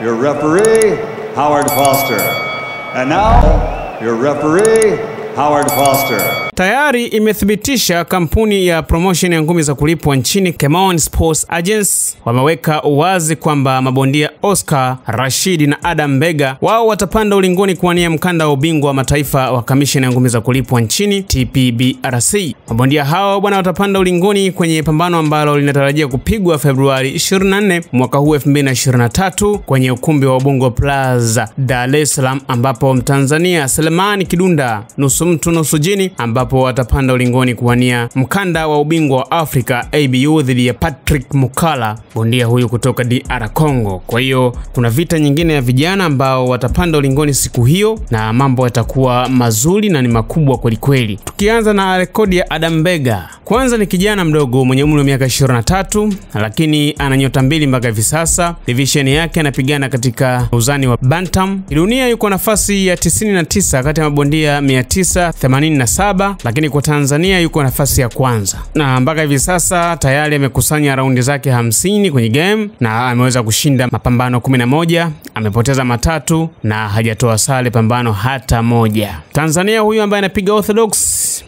your referee, Howard Foster. And now, your referee, Howard Foster. Tayari imethibitisha kampuni ya promotion ya ngumi za kulipwa nchini Kemon Sports Agency wameweka uwazi kwamba mabondia Oscar Rashidi na Adam Mbega wao watapanda ulingoni kuwania mkanda wa ubingwa wa mataifa wa kamisheni ya ngumi za kulipwa nchini TPBRC. Mabondia hao bwana watapanda ulingoni kwenye pambano ambalo linatarajia kupigwa Februari 24 mwaka huu 2023 kwenye ukumbi wa Ubungo Plaza, Dar es Salaam, ambapo Mtanzania Selemani Kidunda nusu mtu nusu jini ambapo watapanda ulingoni kuwania mkanda wa ubingwa wa Afrika ABU dhidi ya Patrick Mukala, bondia huyu kutoka DR Congo. Kwa hiyo kuna vita nyingine ya vijana ambao watapanda ulingoni siku hiyo, na mambo yatakuwa mazuri na ni makubwa kwelikweli. Tukianza na rekodi ya Adam Mbega, kwanza ni kijana mdogo mwenye umri wa miaka 23, lakini ana nyota mbili mpaka hivi sasa. Divisheni yake anapigana katika uzani wa bantam. Dunia yuko nafasi ya 99 kati ya mabondia 987 lakini kwa Tanzania yuko nafasi ya kwanza, na mpaka hivi sasa tayari amekusanya raundi zake hamsini kwenye game na ameweza kushinda mapambano 11, amepoteza matatu na hajatoa sare pambano hata moja. Tanzania huyu ambaye anapiga orthodox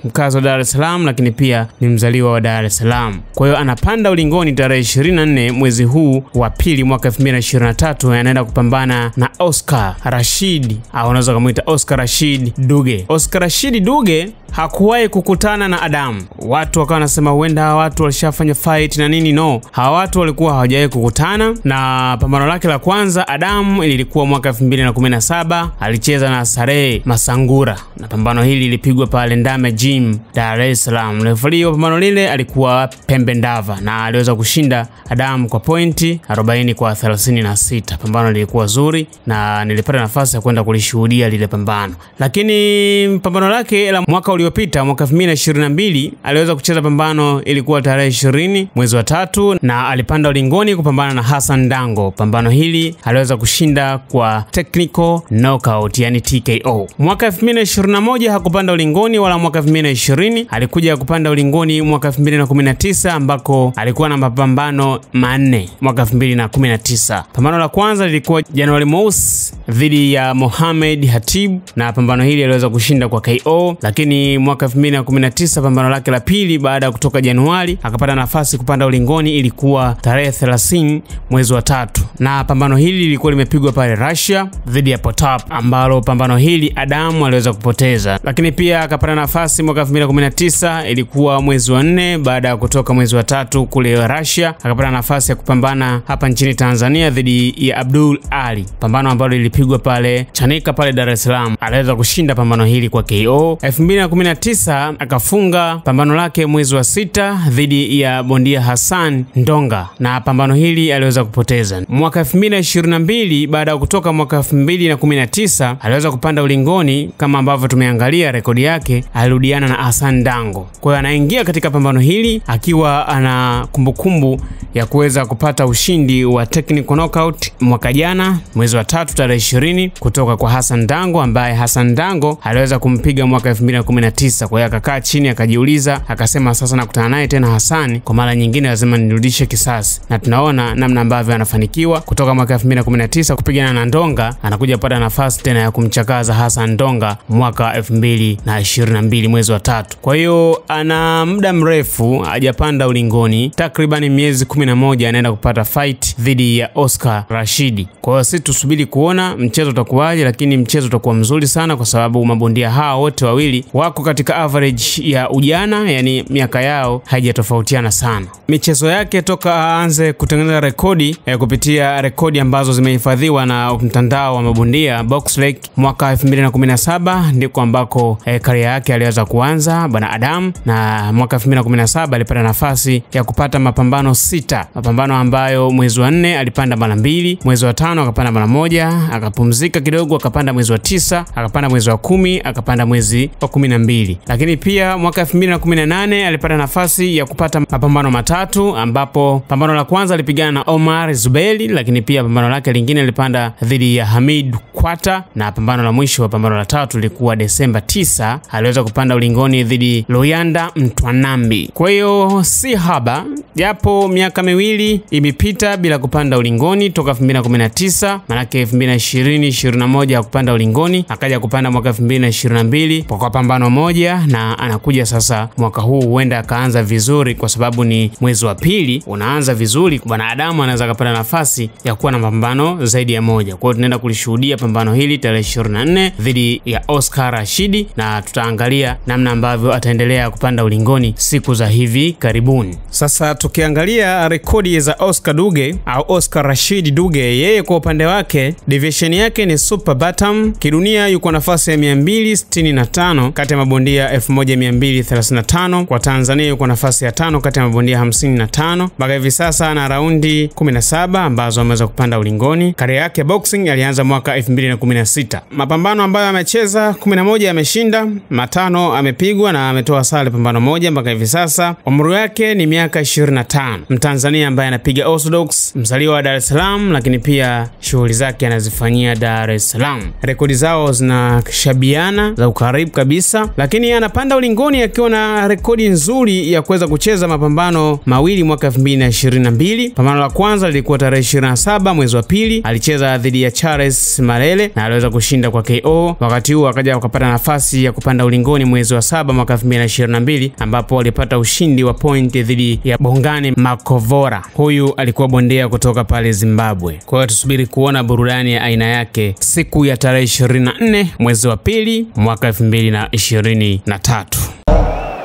mkazi wa Dar es Salaam, lakini pia ni mzaliwa wa Dar es Salaam. Kwa hiyo anapanda ulingoni tarehe 24 mwezi huu wa pili mwaka 2023, anaenda kupambana na Oscar Rashid au unaweza kumuita Oscar Rashid Duge. Oscar Rashid Duge hakuwahi kukutana na Adamu. Watu wakawa wanasema huenda hawa watu walishafanya fight na nini. No, hawa watu walikuwa hawajawahi kukutana, na pambano lake la kwanza Adamu lilikuwa mwaka 2017 alicheza na Sarehe Masangura, na pambano hili lilipigwa pale Ndame Gym Dar es Salaam. Refari wa pambano lile alikuwa Pembe Ndava na aliweza kushinda Adamu kwa pointi 40 kwa 36. Pambano lilikuwa zuri na nilipata nafasi ya kwenda kulishuhudia lile pambano, lakini pambano lake la mwaka uliopita mwaka 2022 aliweza kucheza pambano, ilikuwa tarehe 20 mwezi wa tatu, na alipanda ulingoni kupambana na Hassan Dango. Pambano hili aliweza kushinda kwa technical knockout, yani TKO. Mwaka 2021 hakupanda ulingoni wala mwaka 2020 alikuja kupanda ulingoni mwaka 2019 ambako alikuwa na mapambano manne mwaka 2019. Pambano la kwanza lilikuwa Januari mosi dhidi ya Mohamed Hatib na pambano hili aliweza kushinda kwa KO, lakini mwaka 2019 pambano lake la pili baada ya kutoka Januari akapata nafasi kupanda ulingoni, ilikuwa tarehe 30 mwezi wa tatu, na pambano hili lilikuwa limepigwa pale Russia dhidi ya Potap, ambalo pambano hili Adamu aliweza kupoteza, lakini pia akapata nafasi mwaka 2019 ilikuwa mwezi wa nne baada ya kutoka mwezi wa tatu kule Russia, akapata nafasi ya kupambana hapa nchini Tanzania dhidi ya Abdul Ali, pambano ambalo lilipigwa pale Chanika pale Dar es Salaam. Aliweza kushinda pambano hili kwa KO. 2019 akafunga pambano lake mwezi wa sita dhidi ya bondia Hassan Ndonga, na pambano hili aliweza kupoteza. Mwaka 2022 baada ya kutoka mwaka 2019 aliweza kupanda ulingoni kama ambavyo tumeangalia rekodi yake, alirudiana na Hassan Dango. Kwa hiyo anaingia katika pambano hili akiwa ana kumbukumbu ya kuweza kupata ushindi wa technical knockout mwaka jana mwezi wa tatu tarehe 20 kutoka kwa Hassan Dango, ambaye Hassan Dango aliweza kumpiga mwaka 2019. Kwa hiyo akakaa chini akajiuliza, akasema sasa nakutana naye tena Hassan kwa mara nyingine, lazima nirudishe kisasi, na tunaona namna ambavyo anafanikiwa kutoka mwaka 2019 kupigana na Ndonga, anakuja kupata nafasi tena ya kumchakaza Hassan Ndonga mwaka 2022 mwezi wa tatu. Kwa hiyo ana muda mrefu hajapanda ulingoni, takriban miezi 11 anaenda kupata fight dhidi ya Oscar Rashidi. Kwa hiyo sisi tusubiri kuona mchezo utakuwaje, lakini mchezo utakuwa mzuri sana kwa sababu mabondia hawa wote wawili wako katika average ya ujana, yani miaka yao haijatofautiana sana. Michezo yake toka aanze kutengeneza rekodi eh, kupitia rekodi ambazo zimehifadhiwa na mtandao wa mabondia Boxrec, mwaka 2017 ndiko ambako eh, karia yake aliweza kuanza bwana Adam, na mwaka 2017 alipata nafasi ya kupata mapambano sita, mapambano ambayo mwezi wa nne alipanda mara mbili, mwezi wa tano akapanda mara moja, akapumzika kidogo, akapanda mwezi wa tisa, akapanda mwezi wa kumi, akapanda mwezi wa kumi na mbili. Lakini pia mwaka 2018 alipata nafasi ya kupata mapambano matatu, ambapo pambano la kwanza alipigana na Omar Zubeli, lakini pia pambano lake lingine alipanda dhidi ya Hamid Kwata, na pambano la mwisho wa pambano la tatu lilikuwa Desemba 9 aliweza kupanda ulingoni dhidi Loyanda Mtwanambi. Kwa hiyo si haba, japo miaka miwili imepita bila kupanda ulingoni toka 2019 manake 2020 21 ya kupanda ulingoni, akaja kupanda mwaka 2022 kwa pambano moja, na anakuja sasa mwaka huu huenda akaanza vizuri, kwa sababu ni mwezi wa pili unaanza vizuri, bwanadamu anaweza akapata nafasi ya kuwa na mapambano zaidi ya moja. Kwa hiyo tunaenda kulishuhudia pambano hili tarehe 24 dhidi ya Oscar Rashidi, na tutaangalia namna ambavyo ataendelea kupanda ulingoni siku za hivi karibuni. Sasa tukiangalia rekodi za Oscar Duge au Oscar Rashid Duge, yeye kwa upande wake division yake ni super batam. Kidunia yuko nafasi ya 265 kati ya mabondia 1235. Kwa Tanzania yuko nafasi ya tano kati ya mabondia 55. Mpaka hivi sasa na raundi 17 ambazo ameweza kupanda ulingoni. karia yake boxing alianza mwaka 2016. Mapambano ambayo amecheza 11 ameshinda, matano amepigwa na ametoa sare pambano moja mpaka hivi sasa. Umri wake ni miaka 25. Mtanzania ambaye anapiga orthodox, mzaliwa wa Dar es Salaam, lakini pia shughuli zake anazifanyia Dar es Salaam. Rekodi zao zinashabiana za ukaribu kabisa, lakini anapanda ulingoni akiwa na rekodi nzuri ya kuweza kucheza mapambano mawili mwaka 2022. Pambano la kwanza lilikuwa tarehe 27 mwezi wa pili, alicheza dhidi ya Charles Malele na aliweza kushinda kwa KO. Wakati huo akaja akapata nafasi ya kupanda ulingoni mwezi wa saba mwaka 2022 ambapo alipata ushindi wa pointi dhidi ya Bongani Makovora. Huyu alikuwa bondea kutoka pale Zimbabwe. Kwa hiyo tusubiri kuona burudani ya aina yake siku ya tarehe 24 mwezi wa pili mwaka 2023.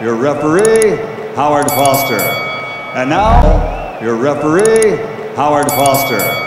Your referee, Howard Foster. And now, your referee, Howard Foster.